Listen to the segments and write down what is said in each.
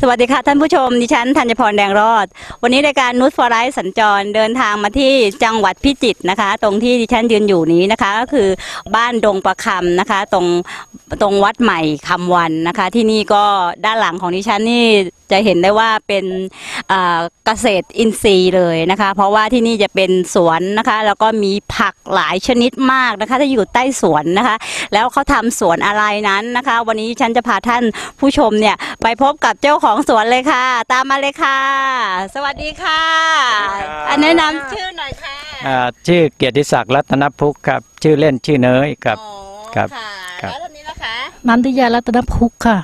สวัสดีค่ะท่านผู้ชม ดิฉันธัญพรแดงรอด วันนี้รายการนุชฟอร์ไรส์สัญจรเดินทางมาที่จังหวัดพิจิตรนะคะ ตรงที่ดิฉันยืนอยู่นี้นะคะ ก็คือบ้านดงประคำนะคะ ตรงตรงวัดใหม่คำวันนะคะ ที่นี่ก็ด้านหลังของดิฉันนี่จะเห็นได้ว่าเป็นเกษตรอินทรีย์เลยนะคะ เพราะว่าที่นี่จะเป็นสวนนะคะ แล้วก็มีผักหลายชนิดมากนะคะที่อยู่ใต้สวนนะคะ แล้วเขาทำสวนอะไรนั้นนะคะ วันนี้ฉันจะพาท่านผู้ชมเนี่ยไปพบกับเจ้าของสวนเลยค่ะ ตามมาเลยค่ะ สวัสดีค่ะสวัสดีครับอันแนะนำชื่อหน่อยค่ะอ่าชื่อเกียรติศักดิ์รัตนพุกครับชื่อเล่นชื่อเนยครับ อ๋อครับค่ะครับ แล้วท่านนี้นะคะ นันทิยารัตนพุกค่ะ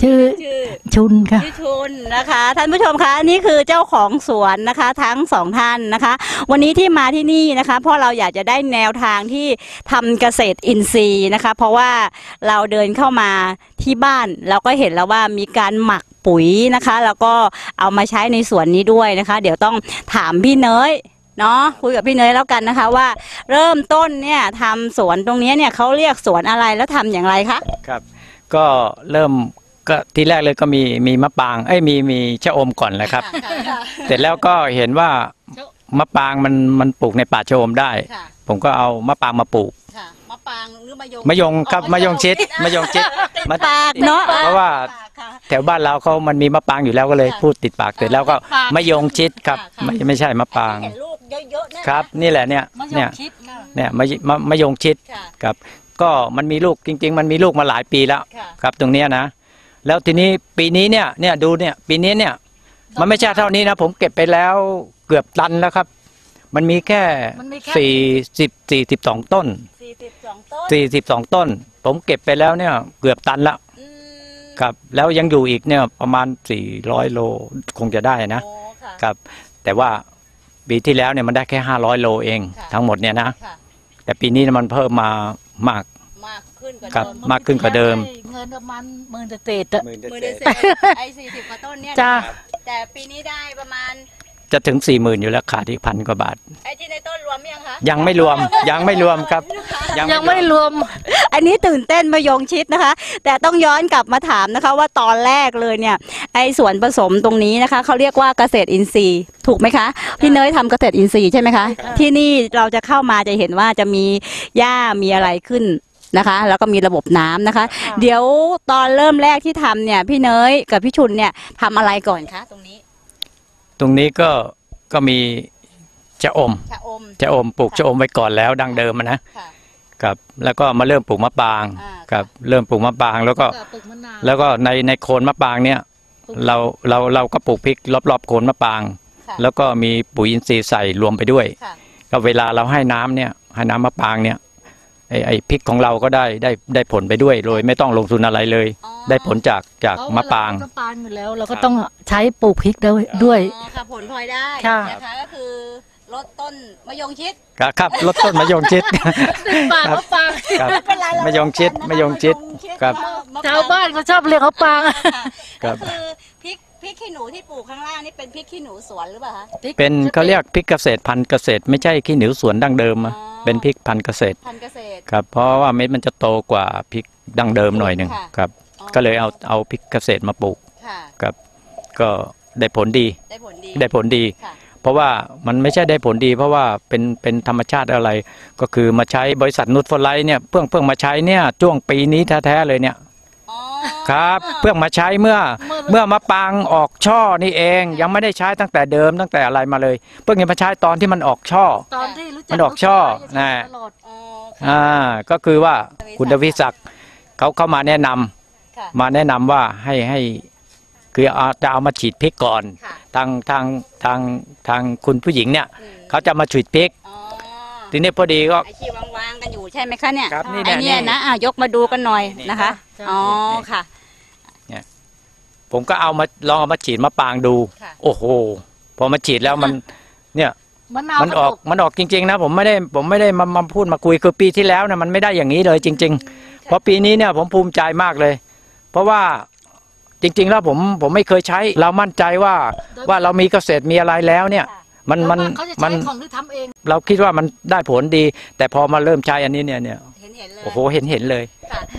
ชื่อชื่อชุนค่ะชื่อชุนนะคะ ท่านผู้ชมคะนี่คือเจ้าของสวนนะคะทั้งสองท่านนะคะ วันนี้ที่มาที่นี่นะคะ เพราะเราอยากจะได้แนวทางที่ทำเกษตรอินทรีย์นะคะ เพราะว่าเราเดินเข้ามาที่บ้าน เราก็เห็นแล้วว่ามีการหมักปุ๋ยนะคะ แล้วก็เอามาใช้ในสวนนี้ด้วยนะคะ เดี๋ยวต้องถามพี่เนยเนาะคุยกับพี่เนยแล้วกันนะคะว่า เริ่มต้นเนี่ยทำสวนตรงนี้เนี่ยเขาเรียกสวนอะไรแล้วทำอย่างไรคะ ครับก็เริ่ม ก็ทีแรกเลยก็มีมีมะปรางเอ้ยมีมีชะอมก่อนแหละครับเสร็จแล้วก็เห็นว่ามะปรางมันมันปลูกในป่าชะอมได้ ค่ะผมก็เอามะปรางมาปลูกค่ะมะปรางหรือมะยงมะยงครับมะยงชิดมะยงชิดมะปากเนาะ เพราะว่าค่ะแถวบ้านเราเขามันมีมะปรางอยู่แล้วก็เลยค่ะพูดติดปากเสร็จแล้วก็มะปรางมะยงชิดครับค่ะค่ะไม่ไม่ใช่มะปรางเห็นลูกเยอะๆนะครับ นี่แหละเนี่ยมะยเนี่ยงชิดค่ะเนี่ยมะยมะมะยงชิดค่ะ ครับ ก็มันมีลูกจริง ๆ มันมีลูกมาหลายปีแล้วค่ะ ครับ ตรงเนี้ยนะ แล้วทีนี้ปีนี้เนี่ยเนี่ยดูเนี่ยปีนี้เนี่ยมันไม่ใช่เท่านี้นะผมเก็บไปแล้วเกือบตันแล้วครับ มันมีแค่มันมีแค่ สี่สิบสี่สิบสองต้น42ต้นสี่สิบสองต้น ผมเก็บไปแล้วเนี่ยเกือบตันละอืมครับ แล้วยังอยู่อีกเนี่ยประมาณสี่ร้อยโลคงจะได้นะ โอ้ค่ะ ครับแต่ว่าปีที่แล้วเนี่ยมันได้แค่ห้าร้อยโลเอง ค่ะ ทั้งหมดเนี่ยนะ ค่ะแต่ปีนี้มันเพิ่มมามากมาก ขึ้นกว่าครับเดิมมากขึ้นกว่าเดิม เงินประมาณหมื่นเศษๆอะมือเดือนเศษไอ้40กว่าต้นเนี่ยนะจ้าแต่ปีนี้ได้ประมาณจะถึงสี่หมื่นอยู่แล้วขาดอีกพันกว่าบาท ไอ้ที่ในต้นรวมยังคะยังไม่รวม ยังไม่รวมครับยังไม่รวม อันนี้ตื่นเต้นมายงชิดนะคะ แต่ต้องย้อนกลับมาถามนะคะ ว่าตอนแรกเลยเนี่ย ไอ้ส่วนผสมตรงนี้นะคะเขาเรียกว่าเกษตรอินทรีย์ ถูกไหมคะ พี่เนยทำเกษตรอินทรีย์ใช่ไหมคะ ที่นี่เราจะเข้ามาจะเห็นว่าจะมีหญ้ามีอะไรขึ้น นะคะ แล้วก็มีระบบน้ำนะคะ เดี๋ยวตอนเริ่มแรกที่ทำเนี่ย พี่เนยกับพี่ชุนเนี่ยทำอะไรก่อนคะตรงนี้ตรงนี้ก็ก็มีชะอมชะอมชะอมปลูกชะอมไว้ก่อนแล้วดังเดิมอะนะค่ะ ครับ แล้วก็มาเริ่มปลูกมะปรางอ่า ครับเริ่มปลูกมะปรางแล้วก็ปลูกมะนาวแล้วก็ในในโคนมะปรางเนี่ย เราเราเราก็ปลูกพริกรอบๆโคนมะปราง ค่ะแล้วก็มีปุ๋ยอินทรีย์ใส่รวมไปด้วยค่ะ ก็เวลาเราให้น้ำเนี่ยให้น้ำมะปรางเนี่ย ไอไอพริกของเราก็ได้ได้ได้ผลไปด้วยโดยไม่ต้องลงทุนอะไรเลย อ๋อ ได้ผลจากจากเพระมะปรางเรก็ปรางอยู่แล้ว เราก็ต้องใช้ปลูกพริกด้วยด้วย อ๋อค่ะผลพลอยได้ค่ะ นะคะก็คือลดต้นมะยงชิดครับครับลดต้นมะยงชิดติดปากเขาปรางครับ ไม่เป็นไรเรามะยงชิดมะยงชิดครับชาวบ้านเขาชอบเรียกเขาปรางครัก็บคือ พริกพริกขี้หนูที่ปลูกข้างล่างนี่เป็นพริกขี้หนูสวนหรือเปล่าคะ เป็นเขาเรียกพริกเกษตรพันธุ์เกษตร ไม่ใช่ขี้เหนียวสวนดั้งเดิมอะอ๋อ เป็นพริกพันธุ์เกษตรพันธุ์เกษตร ครับ เพราะว่าเม็ดมันจะโตกว่าพริกดั้งเดิมหน่อยหนึ่งค่ะ ครับ อ๋อก็เลยเอาเอาพริกเกษตรมาปลูกค่ะ ครับ ก็ได้ผลดีได้ผลดีได้ผลดี ค่ะ เพราะว่ามันไม่ใช่ได้ผลดี เพราะว่าเป็นเป็นธรรมชาติอะไร ก็คือมาใช้บริษัทนุชฟอร์ไลท์เนี่ยเพิ่งเพิ่งมาใช้เนี่ยช่วงปีนี้แท้ๆเลยเนี่ยอ๋อ ครับ เพิ่งมาใช้เมื่อเมื่อมะปรางออกช่อนี่เอง ยังไม่ได้ใช้ตั้งแต่เดิมตั้งแต่อะไรมาเลย เพิ่งจะมาใช้ตอนที่มันออกช่อ ตอนที่รู้จักมันดอกช่อเขาใช้นะตลอดอ๋ออ่าก็คือว่าคุณดวิศักดิ์เขาเข้ามาแนะนำค่ะมาแนะนำว่าให้ให้คือเอาจะเอามาฉีดพริกก่อนค่ะทางทางทางทางคุณผู้หญิงเนี่ยอืมเขาจะมาฉีดพริกอ๋อ ทีนี้พอดีก็ ไอที่วางๆกันอยู่ใช่ไหมคะเนี่ยครับนี่ไอแหละเนี่ยนี่นะอะยกมาดูกันหน่อยนี่นะคะใช่อ๋อค่ะ ผมก็เอามาลองเอามาฉีดมะปรางดู ค่ะ โอ้โห พอมาฉีดแล้วมัน เนี่ยมะนาวมันออก มันออกจริง ๆ นะ ผมไม่ได้ ผมไม่ได้มามาพูดมาคุยคือปีที่แล้วนะมันไม่ได้อย่างนี้เลยจริง ๆ เพราะปีนี้เนี่ยผมภูมิใจมากเลย เพราะว่าจริง ๆ แล้วผมผมไม่เคยใช้ เรามั่นใจว่าว่าเรามีเกษตรมีอะไรแล้วเนี่ย มันมันเขาจะมัใช้นของที่ทำเอง เราคิดว่ามันได้ผลดี แต่พอมาเริ่มใช้อันนี้เนี่ยเนี่ยเห็นเห็นเลยโอ้โหเห็นเห็นเลย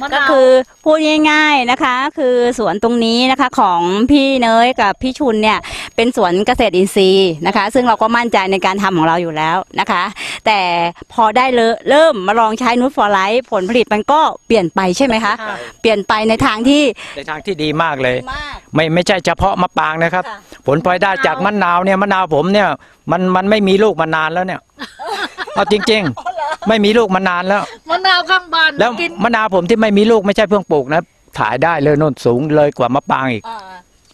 มะก็นาวคือพูดง่ายๆนะคะ คือสวนตรงนี้นะคะของพี่เนยกับพี่ชุนเนี่ยเป็นสวนเกษตรอินทรีย์นะคะ ซึ่งเราก็มั่นใจในการทำของเราอยู่แล้วนะคะ แต่พอได้เลอะเริ่มมาลองใช้นูตฟอร์ไลท์ผลผลิตมันก็เปลี่ยนไปใช่ไหมคะ ค่ะ เปลี่ยนไปในทางที่ในทางที่ดีมากเลย มาก ไม่ไม่ใช่เฉพาะมะปรางนะครับ ค่ะผลพลอยได้จากมะนาวเนี่ยมะนาวผมเนี่ยมันมันไม่มีลูกมานานแล้วเนี่ย เอาจริงๆ ไม่มีลูกมานานแล้ว มะนาวข้างบ้านแล้วกินมะนาวผมที่ไม่มีลูกไม่ใช่เพิ่งปลูกนะถ่ายได้เลยโน่นสูงเลยกว่ามะปรางอีก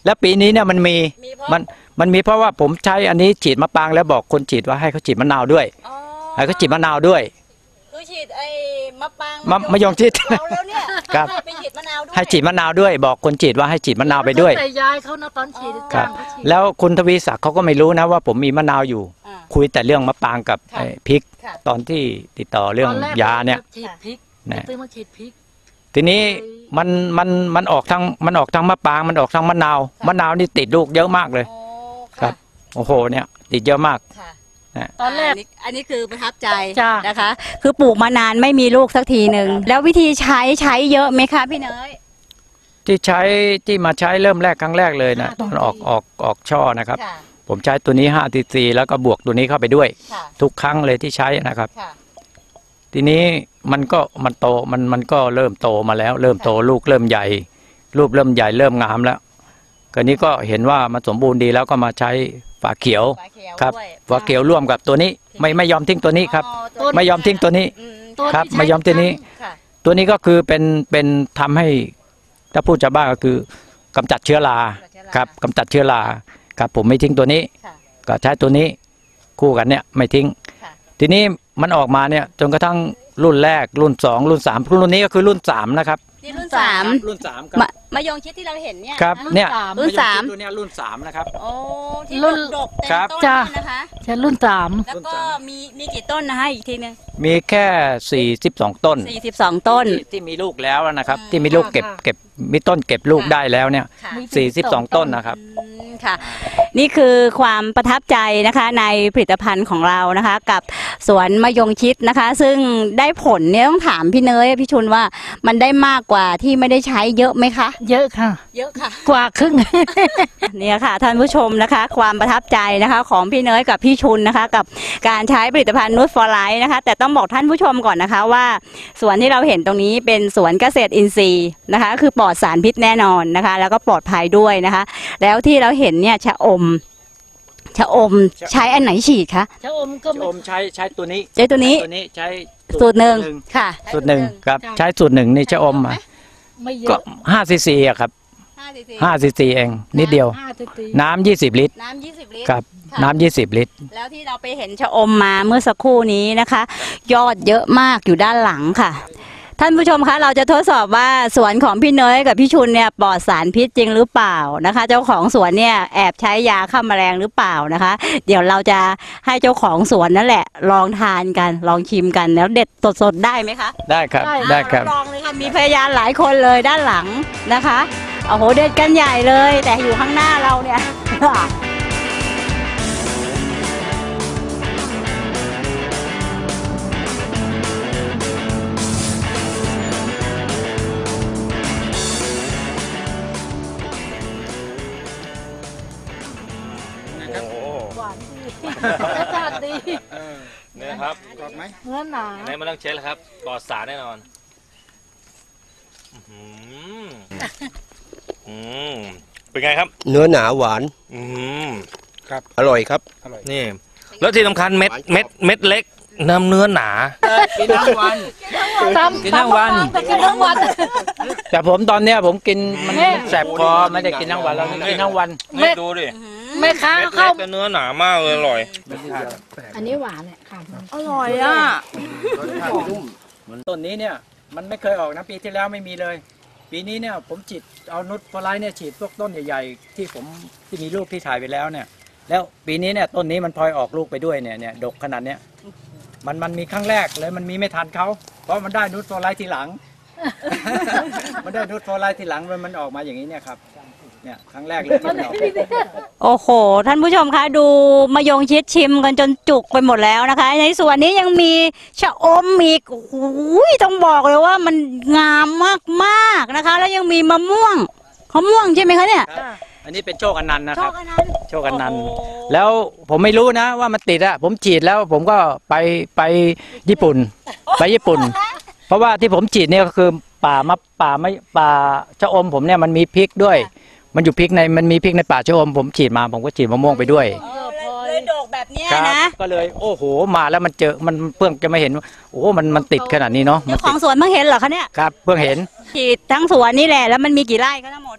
แล้วปีนี้เนี่ยมันมีมีเพราะ มันมันมีเพราะว่าผมใช้อันนี้ฉีดมะปรางแล้วบอกคนฉีดว่าให้เขาฉีดมะนาวด้วยให้เขาฉีดมะนาวด้วย คือฉีดไอ้มะปางมะมะยงชิดเราแล้วเนี่ยครับ ให้ไปฉีดมะนาวด้วยให้ฉีดมะนาวด้วย บอกคนฉีดว่าให้ฉีดมะนาวไปด้วย แต่ยายเขานะตอนฉีดครับ จ้างเขาฉีด แล้วคุณทวีศักดิ์เขาก็ไม่รู้นะว่าผมมีมะนาวอยู่ อ่า คุยแต่เรื่องมะปรางกับค่ะไอ้พริก ค่ะ ตอนที่ติดต่อเรื่องตนแรกยาเนี่ย ฉีดพริกนะ ซื้อมาฉีดพริก ทีนี้มันมันมันออกทางมันออกทางมะปรางมันออกทางมะนาวมะนาวนี่ติดลูกเยอะมากเลย โอ้ครับโอ้โหเนี่ย ติดเยอะมาก ค่ะ ตอนแรกนนี้อันนี้คือประทับใจจ้ะ นะคะ คือปลูกมานานไม่มีลูกสักทีหนึ่ง แล้ววิธีใช้ใช้เยอะไหมคะพี่เนย ที่ใช้ที่มาใช้เริ่มแรกครั้งแรกเลยนะห้าตอนทีออกออกออกช่อนะครับ ค่ะ ผมใช้ตัวนี้5ทีซีแล้วก็บวกตัวนี้เข้าไปด้วย ค่ะ ทุกครั้งเลยที่ใช้นะครับ ค่ะ ทีนี้มันก็มันโตมันมันก็เริ่มโตมาแล้ว เริ่มโตลูกเริ่มใหญ่ รูปเริ่มใหญ่เริ่มงามแล้วก็นี้ก็เห็นว่ามันสมบูรณ์ดีแล้วก็มาใช้ ฝาเขียวฝาเขียวครับด้วยฝาเขียวร่วมกับตัวนี้ไม่ไม่ยอมทิ้งตัวนี้ครับ อ๋อต้นไม่ยอมทิ้งตัวนี้ อืมตัวครับที่ใช้มายอมตัวนี้ ค่ะตัวนี้ก็คือเป็นเป็นทำให้ถ้าพูดจะบ้าก็คือกำจัดเชื้อราครับกำจัดเชื้อราครับผมไม่ทิ้งตัวนี้ ค่ะ ก็ใช้ตัวนี้คู่กันเนี่ยไม่ทิ้ง ค่ะ ทีนี้มันออกมาเนี่ยจนกระทั่งรุ่นแรกรุ่นสองรุ่นสามรุ่นนี้ก็คือรุ่นสามนะครับ นี่รุ่นสามรุ่นสามมะมะยงชิดที่เราเห็นเนี่ยครับนะเนี่ยรุ่นสามตัวเนี้ยรุ่นสามนะครับ โอ้ที่รุ่นดกๆเต็มครับ ต้นจ้ะนะคะ ใช้รุ่นสามแล้วรุ่นก็สามมีมีกี่ต้นนะคะอีกทีหนึงมีแค่สี่สิบสองต้นสี่สิบสองต้น ที่ที่มีลูกแล้วนะครับ อืม ที่มีลูกเก็บค่ะ เก็บมีต้นเก็บลูกได้แล้วเนี่ยค่ะมีสี่สิบสองต้นนะครับ อืมค่ะนี่คือความประทับใจนะคะในผลิตภัณฑ์ของเรานะคะ กับสวนมะยงชิดนะคะ ซึ่งได้ผลเนี่ยต้องถามพี่เนยพี่ชุนว่ามันได้มากกว่าที่ไม่ได้ใช้เยอะไหมคะ เยอะค่ะ เยอะค่ะ กว่าครึ่ง เนี่ยค่ะท่านผู้ชมนะคะ ความประทับใจนะคะของพี่เนยกับพี่ชุนนะคะ กับการใช้ผลิตภัณฑ์นูตฟอร์ไลท์นะคะ แต่ต้องบอกท่านผู้ชมก่อนนะคะว่าสวนที่เราเห็นตรงนี้เป็นสวนเกษตรอินทรีย์นะคะ คือปลอดสารพิษแน่นอนนะคะ แล้วก็ปลอดภัยด้วยนะคะ แล้วที่เราเห็นเนี่ยชะอมชะอมใช้อันไหนฉีดคะชะอมก็ชไม่มใช้ใช้ตัวนี้ใช้ตัวนี้ ตัวนี้ใช้สูตรหนึ่งค่ะ สูตรหนึ่งครับจ้ะใช้สูตรหนึ่งนี่ชะอมอะไม่เยก็อะห้าซีซีอะครับห้าซีซีห้าซีซีเองนิดเดียว ห้าทีตีน้ำยี่สิบลิตรน้ำยี่สิบลิตร ครับค่ะ น้ำยี่สิบลิตร แล้วที่เราไปเห็นชะอมมาเมื่อสักครู่นี้นะคะ ยอดเยอะมากอยู่ด้านหลังค่ะ ท่านผู้ชมคะเราจะทดสอบว่าสวนของพี่เนยกับพี่ชุนเนี่ยปลอดสารพิษจริงหรือเปล่านะคะ เจ้าของสวนเนี่ยแอบใช้ยาฆ่าแมลงหรือเปล่านะคะ เดี๋ยวเราจะให้เจ้าของสวนนั่นแหละ ลองทานกันลองชิมกันแล้วเด็ดสดๆได้ไหมคะได้ครับได้ครับลองเลยค่ะมีพยานหลายคนเลยด้านหลังนะคะโอ้โหเด็ดกันใหญ่เลย แต่อยู่ข้างหน้าเราเนี่ย เนี่ยครับเนื้อหนาในไม่ต้องเช็ดแล้วครับปลอดสารแน่นอนอื้อหืออืมเป็นไงครับ เนื้อหนาหวาน อืมอร่อยครับนี่ แล้วที่สำคัญเม็ดเม็ดเม็ดเล็กน้ำเนื้อหนากินทั้งวันตามกินทั้งวันแต่กินทั้งวัน แต่ผมตอนเนี้ยผมกินมันแม่แสบคอไม่ได้กินทั้งวันแล้วกินทั้งวันเม็นี่ดดูดิ แม่ค้าเม็ดเข้าเล็กแต่เนื้อหนามากเลยอร่อย อันนี้หวานเนี่ยค่ะอร่อยอะ ต้นนี้เนี่ยมันไม่เคยออกนะปีที่แล้วไม่มีเลย ปีนี้เนี่ยผมฉีดเอานุชฟลายเนี่ยฉีดพวกต้นใหญ่ๆที่ผมที่มีลูกที่ถ่ายไปแล้วเนี่ย แล้วปีนี้เนี่ยต้นนี้มันพลอยออกลูกไปด้วยเนี่ยเนี่ยดกขนาดเนี้ยมันมันมีครั้งแรกเลยมันมีไม่ทันเขาเพราะมันได้นุชฟลายทีหลัง มันได้นุชฟลายทีหลังมันมันออกมาอย่างนี้เนี่ยครับเนี่ยครั้งแรกเลยที่มันออกโอ้โห ท่านผู้ชมคะดูมะยงชิดชิมกันจนจุกไปหมดแล้วนะคะ ในส่วนนี้ยังมีชะอมอีกโอ้โหต้องบอกเลยว่ามันงามมากๆนะคะ แล้วยังมีมะม่วงมะม่วงใช่ไหมคะเนี่ย ครับอันนี้เป็นโชคอนันต์นะโชครับคอันนั้น โชคอนันต์โอ้โห แล้วผมไม่รู้นะว่ามันติดอะผมฉีดแล้วผมก็ไปไปญี่ปุ่น ไปญี่ปุ่น เพราะว่าที่ผมฉีดเนี่ยก็คือป่ามะป่าไม่ป่าชะอมผมเนี่ยมันมีพริกด้วย มันอยู่พริกในมันมีพริกในป่าชะอมผมฉีดมาผมก็ฉีดมะม่วงไปด้วย เออเลยโดกแบบเนี้ยครับนะก็เลยโอ้โหมาแล้วมันเจอมันเพิ่งจะมาเห็นว่าโอ้มันมันติดขนาดนี้เนาะมัเจ้านขติอดงสวนเพิ่งเห็นเหรอคะเนี่ยครับเพิ่งเห็น ฉีดทั้งสวนนี่แหละแล้วมันมีกี่ไร่ก็ทั้งหมด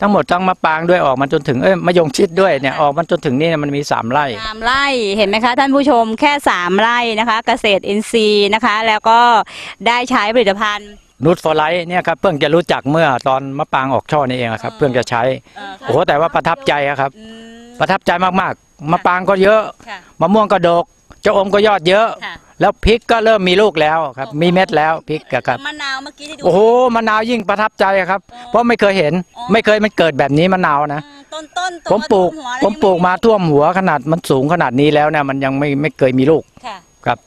ทั้งหมดทั้งมะปรางด้วยออกมาจนถึงเอ้ยมะยงชิดด้วยเนี่ยออกมาจนถึงนี่เนี่ยมันมีสามไร่ สามไร่เห็นไหมคะ ท่านผู้ชมแค่สามไร่นะคะ เกษตรอินทรีย์นะคะ แล้วก็ได้ใช้ผลิตภัณฑ์ นูตฟอร์ไลท์เนี่ยครับเพิ่งจะรู้จักเมื่อตอนมะปรางออกช่อนี่เองอะครับเพิ่งจะใช้เอ่อโอ้โหแต่ว่าประทับใจอะครับอืมประทับใจมากๆมะปรางก็เยอะค่ะ มะม่วงก็ดกเจ้าอมก็ยอดเยอะ ค่ะ แล้วพริกก็เริ่มมีลูกแล้วครับ มีเม็ดแล้วพริกอะครับมะนาวเมื่อกี้ที่ดู โอ้โหมะนาวยิ่งประทับใจอะครับ เพราะไม่เคยเห็นอ๋อไม่เคยมันเกิดแบบนี้มะนาวนะอืมต้นต้นผมปลูกหัวผมปลูกมาท่วมหัวขนาดมันสูงขนาดนี้แล้วเนี่ยมันยังไม่ไม่เคยมีลูกค่ะครับ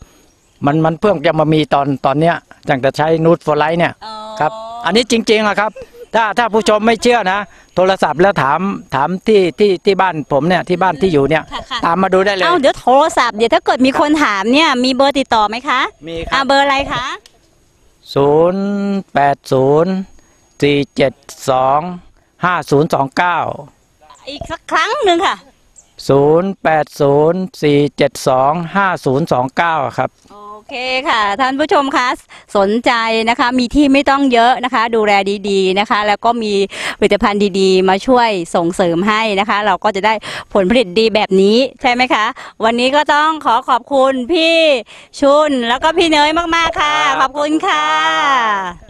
มันมันเพิ่งจะมามีตอนตอนเนี้ยตั้งแต่ใช้นูตฟอร์ไลท์เนี่ยอ๋อครับ อันนี้จริงๆอะครับ ถ้าถ้าผู้ชมไม่เชื่อนะ โทรศัพท์แล้วถามถามที่ที่ที่บ้านผมเนี่ยที่บ้านที่อยู่เนี่ย ค่ะค่ะตามมาดูได้เลย เอ้าเดี๋ยวโทรศัพท์เดี๋ยวถ้าเกิดมีคนถามเนี่ยมีเบอร์ติดต่อไหมคะมีคอ่ารับเบอร์อะไรคะศูนย์แปดศูนย์สี่เจ็ดสองห้าศูนย์สองเก้าอีกสักครั้งหนึ่งค่ะศูนย์แปดศูนย์สี่เจ็ดสองห้าศูนย์สองเก้าครับโอ เคค่ะ ท่านผู้ชมคะสนใจนะคะ มีที่ไม่ต้องเยอะนะคะ ดูแลดีๆนะคะ แล้วก็มีผลิตภัณฑ์ดีๆ มาช่วยส่งเสริมให้นะคะ เราก็จะได้ผลผลิตดีแบบนี้ใช่ไหมคะ วันนี้ก็ต้องขอขอบคุณพี่ชุนแล้วก็พี่เนยมากๆค่ะ ขอบคุณค่ะ